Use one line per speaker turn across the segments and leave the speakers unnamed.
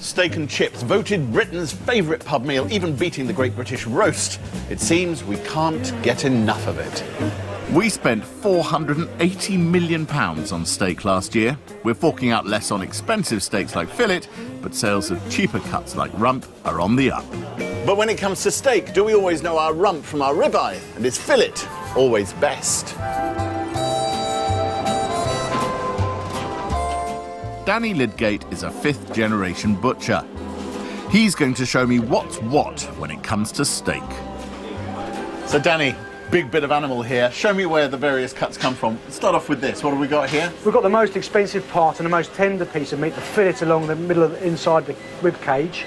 steak and chips, voted Britain's favourite pub meal, even beating the Great British Roast. It seems we can't get enough of it.
We spent £480 million on steak last year. We're forking out less on expensive steaks like fillet, but sales of cheaper cuts like rump are on the up.
But when it comes to steak, do we always know our rump from our ribeye? And is fillet always best?
Danny Lidgate is a fifth generation butcher. He's going to show me what's what when it comes to steak.
So, Danny, big bit of animal here. Show me where the various cuts come from. Start off with this. What have we got here?
We've got the most expensive part and the most tender piece of meat, the fillet along the middle of the, inside the rib cage.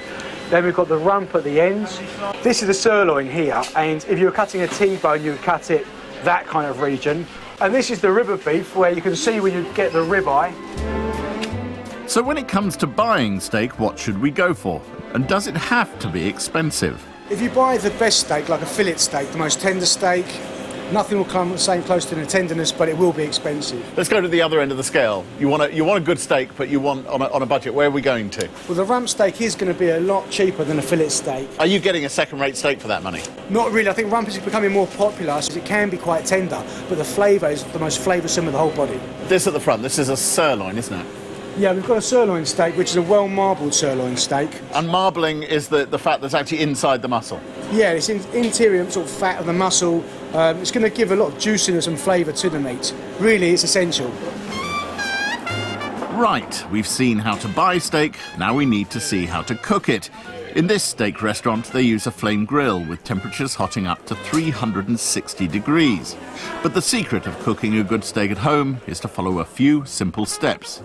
Then we've got the rump at the ends. This is the sirloin here, and if you were cutting a T-bone, you would cut it that kind of region. And this is the rib of beef, where you can see where you get the ribeye.
So when it comes to buying steak, what should we go for? And does it have to be expensive?
If you buy the best steak, like a fillet steak, the most tender steak, nothing will come the same close to the tenderness, but it will be expensive.
Let's go to the other end of the scale. You want a, you want a good steak, but you want on a, on a budget. Where are we going to?
Well, the rump steak is going to be a lot cheaper than a fillet steak.
Are you getting a second-rate steak for that money?
Not really. I think rump is becoming more popular, so it can be quite tender, but the flavour is the most flavoursome of the whole body.
This at the front. This is a sirloin, isn't it?
Yeah, we've got a sirloin steak, which is a well marbled sirloin steak.
And marbling is the, the fat that's actually inside the muscle.
Yeah, it's in, interior sort of fat of the muscle. Um, it's going to give a lot of juiciness and flavour to the meat. Really, it's essential.
Right, we've seen how to buy steak, now we need to see how to cook it. In this steak restaurant, they use a flame grill with temperatures hotting up to 360 degrees. But the secret of cooking a good steak at home is to follow a few simple steps.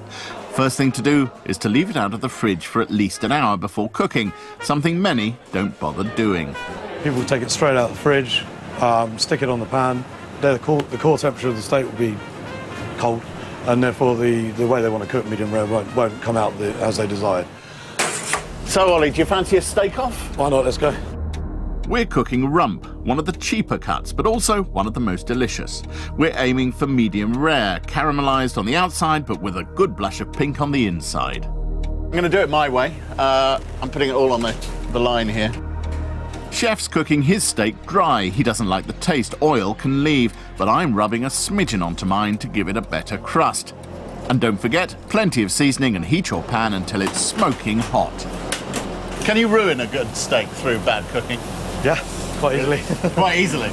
First thing to do is to leave it out of the fridge for at least an hour before cooking, something many don't bother doing.
People take it straight out of the fridge, um, stick it on the pan. The core, the core temperature of the steak will be cold, and therefore the, the way they want to cook medium rare won't, won't come out the, as they desired.
So, Ollie, do you fancy a steak off?
Why not? Let's go.
We're cooking rump, one of the cheaper cuts, but also one of the most delicious. We're aiming for medium rare, caramelized on the outside, but with a good blush of pink on the inside.
I'm going to do it my way. Uh, I'm putting it all on the, the line here.
Chef's cooking his steak dry. He doesn't like the taste oil can leave, but I'm rubbing a smidgen onto mine to give it a better crust. And don't forget, plenty of seasoning and heat your pan until it's smoking hot.
Can you ruin a good steak through bad cooking?
Yeah, quite easily.
Quite easily.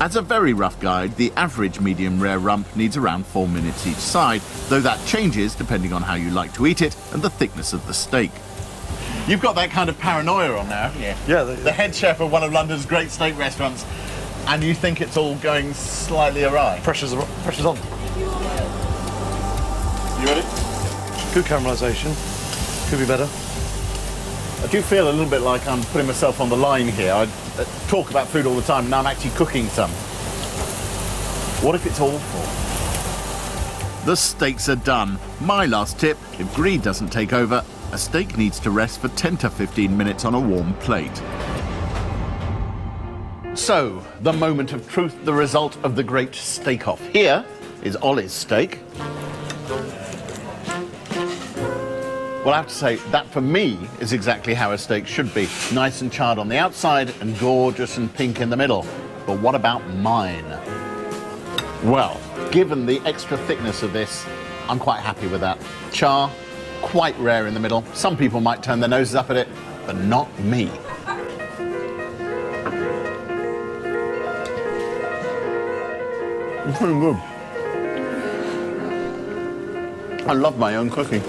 As a very rough guide, the average medium rare rump needs around four minutes each side, though that changes depending on how you like to eat it and the thickness of the steak.
You've got that kind of paranoia on now, haven't you?
Yeah, the-
The head chef of one of London's great steak restaurants, and you think it's all going slightly awry.
pressure's, pressure's on.
You ready?
Good caramelisation. Could be better.
I do feel a little bit like I'm putting myself on the line here. I uh, talk about food all the time, and now I'm actually cooking some. What if it's awful?
The steaks are done. My last tip if greed doesn't take over, a steak needs to rest for 10 to 15 minutes on a warm plate.
So, the moment of truth, the result of the great steak off. Here is Ollie's steak. Well, I have to say, that for me is exactly how a steak should be. Nice and charred on the outside and gorgeous and pink in the middle. But what about mine? Well, given the extra thickness of this, I'm quite happy with that. Char, quite rare in the middle. Some people might turn their noses up at it, but not me. It's pretty good. I love my own cooking.